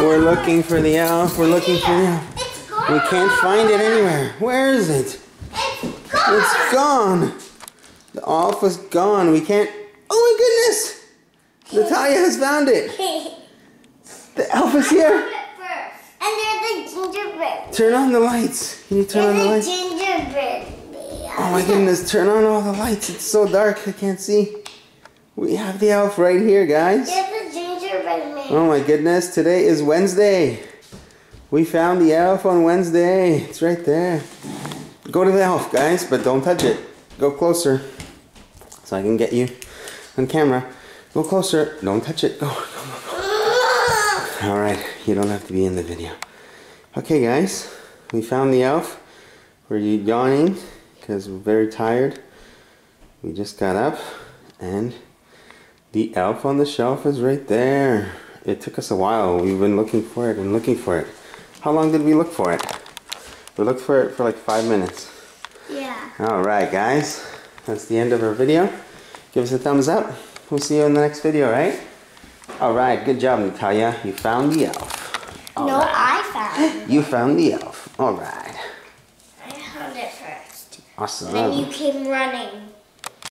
We're looking for the elf. We're looking for the elf. It's gone. We can't find it anywhere. Where is it? It's gone. It's gone. The elf is gone. We can't. Oh my goodness! Natalia has found it. The elf is here. And there's a gingerbread. Turn on the lights. Can you turn on the lights? gingerbread. Oh my goodness, turn on all the lights. It's so dark, I can't see. We have the elf right here, guys. There's a gingerbread man. Oh my goodness, today is Wednesday. We found the elf on Wednesday. It's right there. Go to the elf, guys, but don't touch it. Go closer so I can get you on camera. Go closer. Don't touch it. Go, go. All right, you don't have to be in the video. Okay, guys, we found the elf. We're yawning because we're very tired. We just got up and the elf on the shelf is right there. It took us a while. We've been looking for it and looking for it. How long did we look for it? We looked for it for like five minutes. Yeah. Alright guys, that's the end of our video. Give us a thumbs up. We'll see you in the next video, right? Alright, good job Natalia. You found the elf. No, I found it. You found the elf. Alright. I found it first. Awesome. Then you came running.